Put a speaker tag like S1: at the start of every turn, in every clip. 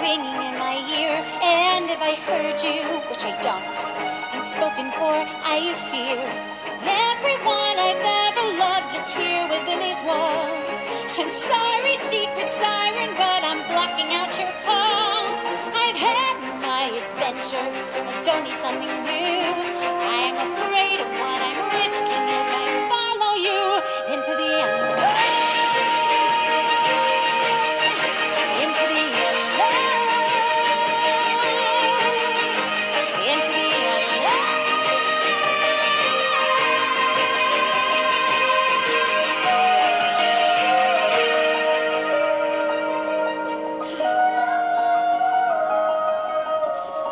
S1: Ringing in my ear. And if I heard you, which I don't, I'm spoken for, I fear. Everyone I've ever loved is here within these walls. I'm sorry, secret siren, but I'm blocking out your calls. I've had my adventure, I don't need something new.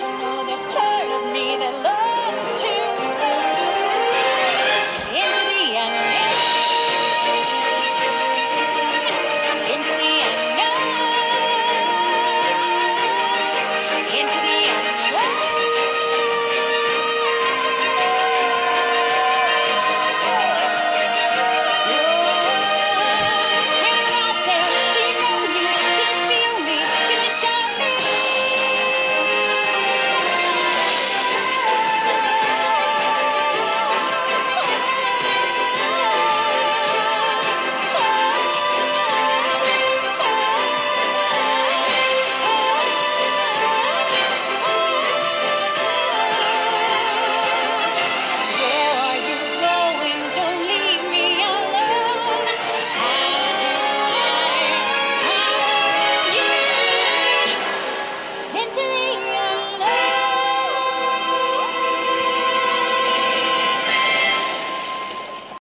S1: You know there's part of me that loves?